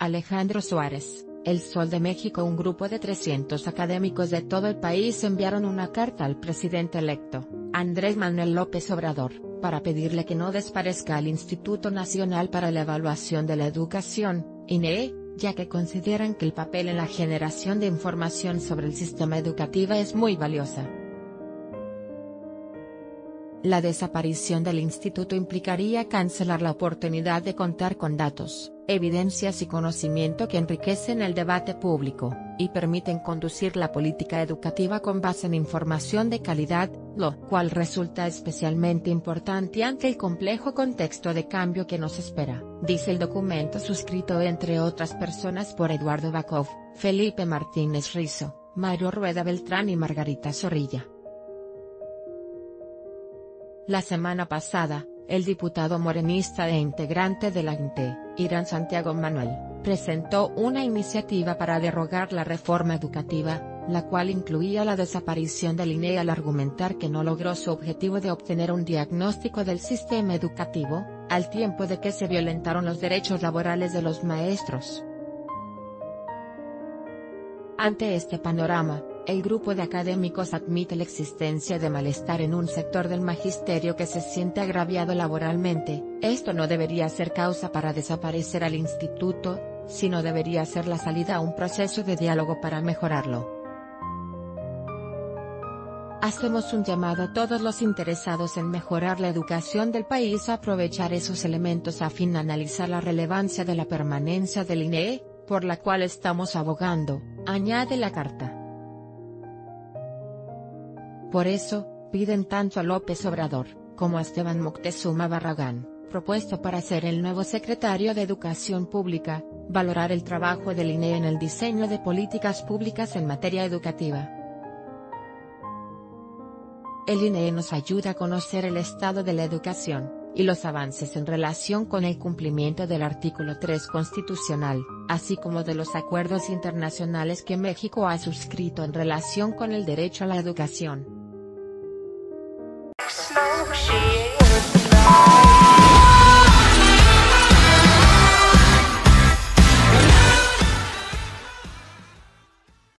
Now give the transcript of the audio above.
Alejandro Suárez, El Sol de México Un grupo de 300 académicos de todo el país enviaron una carta al presidente electo, Andrés Manuel López Obrador, para pedirle que no desparezca al Instituto Nacional para la Evaluación de la Educación, INEE, ya que consideran que el papel en la generación de información sobre el sistema educativo es muy valiosa. La desaparición del instituto implicaría cancelar la oportunidad de contar con datos, evidencias y conocimiento que enriquecen el debate público, y permiten conducir la política educativa con base en información de calidad, lo cual resulta especialmente importante ante el complejo contexto de cambio que nos espera, dice el documento suscrito entre otras personas por Eduardo Bakov, Felipe Martínez Rizo, Mario Rueda Beltrán y Margarita Zorrilla. La semana pasada, el diputado morenista e integrante de la INTE, Irán Santiago Manuel, presentó una iniciativa para derrogar la reforma educativa, la cual incluía la desaparición del INE al argumentar que no logró su objetivo de obtener un diagnóstico del sistema educativo, al tiempo de que se violentaron los derechos laborales de los maestros. Ante este panorama, el grupo de académicos admite la existencia de malestar en un sector del magisterio que se siente agraviado laboralmente, esto no debería ser causa para desaparecer al instituto, sino debería ser la salida a un proceso de diálogo para mejorarlo. Hacemos un llamado a todos los interesados en mejorar la educación del país a aprovechar esos elementos a fin de analizar la relevancia de la permanencia del INEE, por la cual estamos abogando, añade la carta. Por eso, piden tanto a López Obrador, como a Esteban Moctezuma Barragán, propuesto para ser el nuevo secretario de Educación Pública, valorar el trabajo del INE en el diseño de políticas públicas en materia educativa. El INE nos ayuda a conocer el estado de la educación, y los avances en relación con el cumplimiento del artículo 3 constitucional, así como de los acuerdos internacionales que México ha suscrito en relación con el derecho a la educación.